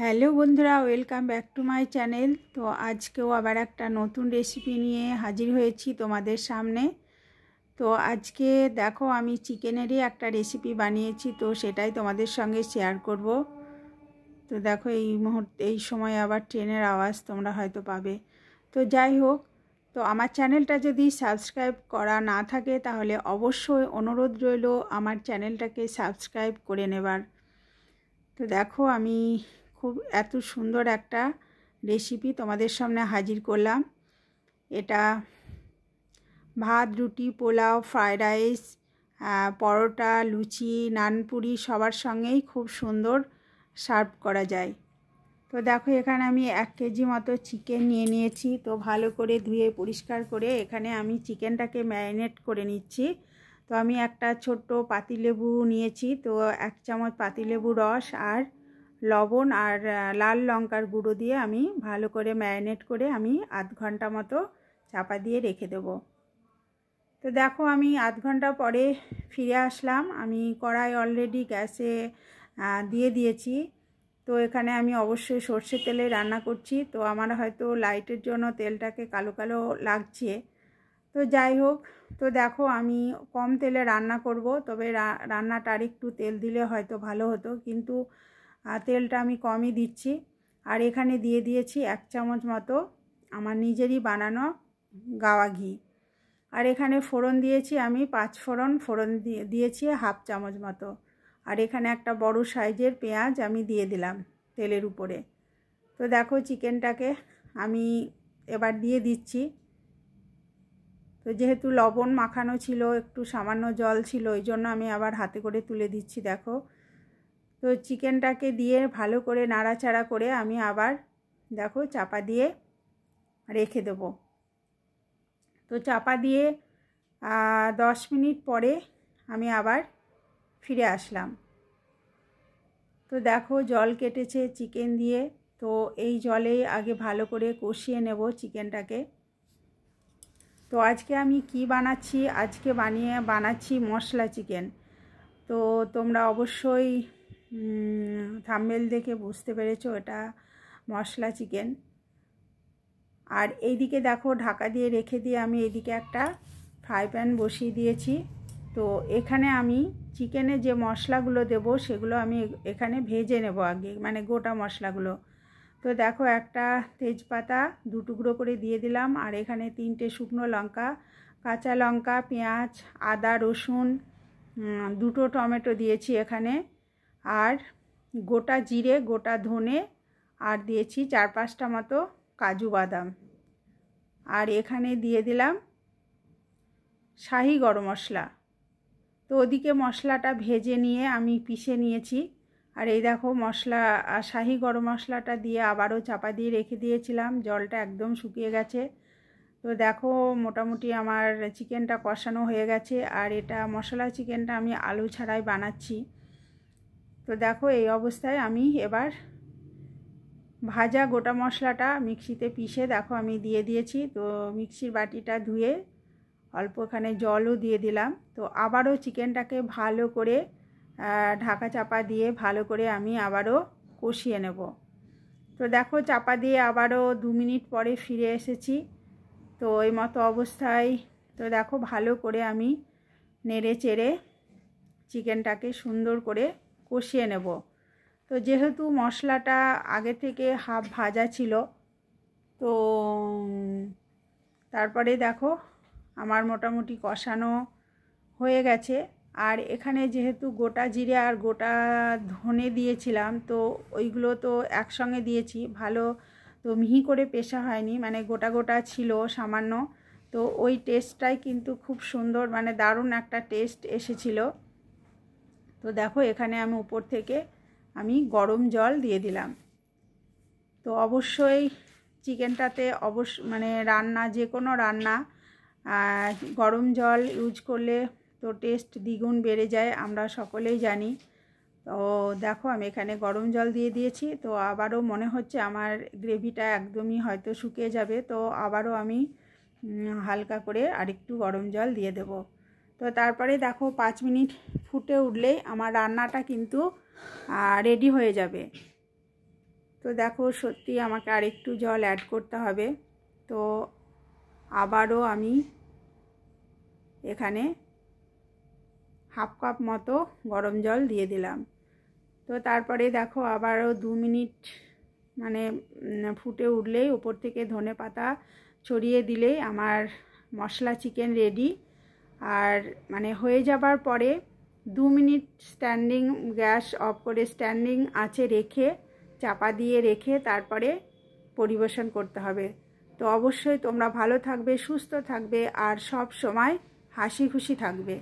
Hello বন্ধুরা, welcome back to my channel. তো আজকেও আবার একটা নতুন রেসিপি নিয়ে হাজির হয়েছি তোমাদের সামনে। তো আজকে দেখো, আমি চিকেনেরই একটা রেসিপি বানিয়েছি, তো সেটাই তোমাদের সঙ্গে শেয়ার করব। তো দেখো, এই মুহূর্তে, এই সময় আবার ট্রেনের আওয়াজ তোমরা হয়তো পাবে। তো যাই হোক, তো আমার চ্যানেলটা যদি সাবস্ক্রাইব করা না থাকে, তাহলে অবশ্যই অনুরোধ রইল আমার চ্যানেলটাকে সাবস্ক্রাইব করে নেবার। তো দেখো, আমি খুব এত সুন্দর একটা রেসিপি তোমাদের সামনে হাজির করলাম। এটা ভাত, রুটি, পোলাও ফ্রায়েড রাইস পরোটা, লুচি, নানপুরি সবার সঙ্গেই খুব সুন্দর সার্ভ করা যায়। তো দেখো এখানে আমি এক কেজি মতো চিকেন নিয়ে নিয়েছি। তো ভালো করে ধুয়ে পরিষ্কার করে এখানে আমি চিকেনটাকে ম্যারিনেট করে নিচ্ছি। তো আমি একটা ছোট্ট পাতিলেবু নিয়েছি। তো এক চামচ পাতিলেবু রস আর লবণ আর লাল লঙ্কার গুঁড়ো দিয়ে আমি ভালো করে ম্যারিনেট করে আমি আধ ঘণ্টা মতো চাপা দিয়ে রেখে দেবো। তো দেখো আমি আধ ঘণ্টা পরে ফিরে আসলাম। আমি কড়াই অলরেডি গ্যাসে দিয়ে দিয়েছি। তো এখানে আমি অবশ্যই সর্ষের তেলে রান্না করছি। তো আমার হয়তো লাইটের জন্য তেলটাকে কালো কালো লাগছে। তো যাই হোক, তো দেখো আমি কম তেলে রান্না করব। তবে রান্নাটা আর একটু তেল দিলে হয়তো ভালো হতো। কিন্তু তেলটা আমি কমই দিচ্ছি। আর এখানে দিয়ে দিয়েছি এক চামচ মতো আমার নিজেরই বানানো গাওয়া ঘি। আর এখানে ফোড়ন দিয়েছি আমি পাঁচ ফোড়ন ফোড়ন দিয়ে দিয়েছি হাফ চামচ মতো। আর এখানে একটা বড় সাইজের পেঁয়াজ আমি দিয়ে দিলাম তেলের উপরে। তো দেখো চিকেনটাকে আমি এবার দিয়ে দিচ্ছি। তো যেহেতু লবণ মাখানো ছিল, একটু সামান্য জল ছিল, ওই জন্য আমি আবার হাতে করে তুলে দিচ্ছি, দেখো। তো চিকেনটাকে দিয়ে ভালো করে নাড়াচাড়া করে আমি আবার দেখো চাপা দিয়ে রেখে দেব। তো চাপা দিয়ে দশ মিনিট পরে আমি আবার ফিরে আসলাম। তো দেখো জল কেটেছে চিকেন দিয়ে, তো এই জলেই আগে ভালো করে কষিয়ে নেব চিকেনটাকে। তো আজকে আমি কি বানাচ্ছি? আজকে বানিয়ে, বানাচ্ছি মশলা চিকেন। তো তোমরা অবশ্যই থাম্বেল দেখে বুঝতে পেরেছ এটা মশলা চিকেন আর এইদিকে দেখো ঢাকা দিয়ে রেখে দিয়ে আমি এদিকে একটা ফ্রাই প্যান বসিয়ে দিয়েছি। তো এখানে আমি চিকেনে যে মশলাগুলো দেব সেগুলো আমি এখানে ভেজে নেব আগে মানে গোটা মশলাগুলো। তো দেখো একটা তেজপাতা দু টুকরো করে দিয়ে দিলাম, আর এখানে তিনটে শুকনো লঙ্কা, কাঁচা লঙ্কা, পেঁয়াজ, আদা, রসুন দুটো টমেটো দিয়েছি এখানে। আর গোটা জিরে, গোটা ধনে আর দিয়েছি চার পাঁচটা মতো কাজু বাদাম। আর এখানে দিয়ে দিলাম শাহি গরম মশলা। তো ওদিকে মশলাটা ভেজে নিয়ে আমি পিষে নিয়েছি। আর এই দেখো মশলা, শাহি গরম মশলাটা দিয়ে আবারও চাপা দিয়ে রেখে দিয়েছিলাম। জলটা একদম শুকিয়ে গেছে। তো দেখো মোটামুটি আমার চিকেনটা কষানো হয়ে গেছে। আর এটা মশলা চিকেনটা আমি আলু ছাড়াই বানাচ্ছি। তো দেখো, এই অবস্থায় আমি এবার ভাজা গোটা মশলাটা মিক্সিতে পিষে, দেখো আমি দিয়ে দিয়েছি। তো মিক্সির বাটিটা ধুয়ে অল্প এখানে জলও দিয়ে দিলাম। তো আবারও চিকেনটাকে ভালো করে ঢাকা চাপা দিয়ে ভালো করে আমি আবারও কষিয়ে নেব। তো দেখো, চাপা দিয়ে আবারও দু মিনিট পরে ফিরে এসেছি। তো এই মতো অবস্থায়, তো দেখো, ভালো করে আমি নেড়ে চেড়ে চিকেনটাকে সুন্দর করে কষিয়ে নেব। তো যেহেতু মশলাটা আগে থেকে হাফ ভাজা ছিল, তো তারপরে দেখো আমার মোটামুটি কষানো হয়ে গেছে। আর এখানে যেহেতু গোটা জিরে আর গোটা ধনে দিয়েছিলাম, তো ওইগুলো তো একসঙ্গে দিয়েছি। ভালো তো মিহি করে পেশা হয়নি মানে গোটা গোটা ছিল সামান্য। তো ওই টেস্টটাই কিন্তু খুব সুন্দর মানে দারুণ একটা টেস্ট এসেছিল। তো দেখো, এখানে আমি উপর থেকে আমি গরম জল দিয়ে দিলাম। তো অবশ্যই চিকেনটাতে অবশ্য মানে রান্না, যে কোনো রান্না গরম জল ইউজ করলে তো টেস্ট দ্বিগুণ বেড়ে যায়, আমরা সকলেই জানি। তো দেখো, আমি এখানে গরম জল দিয়ে দিয়েছি। তো আবারও মনে হচ্ছে আমার গ্রেভিটা একদমই হয়তো শুকিয়ে যাবে। তো আবারও আমি হালকা করে আরেকটু গরম জল দিয়ে দেব। তো তারপরে দেখো পাঁচ মিনিট ফুটে উঠলেই আমার রান্নাটা কিন্তু রেডি হয়ে যাবে। তো দেখো সত্যি আমাকে আর একটু জল অ্যাড করতে হবে। তো আবারও আমি এখানে হাফ কাপ মতো গরম জল দিয়ে দিলাম। তো তারপরে দেখো আবারও দু মিনিট মানে ফুটে উঠলেই ওপর থেকে ধনে পাতা ছড়িয়ে দিলেই আমার মশলা চিকেন রেডি আর মানে হয়ে যাবার পরে দু মিনিট স্ট্যান্ডিং গ্যাস অফ করে স্ট্যান্ডিং আছে রেখে, চাপা দিয়ে রেখে তারপরে পরিবেশন করতে হবে। তো অবশ্যই তোমরা ভালো থাকবে, সুস্থ থাকবে আর সব সময় হাসি খুশি থাকবে।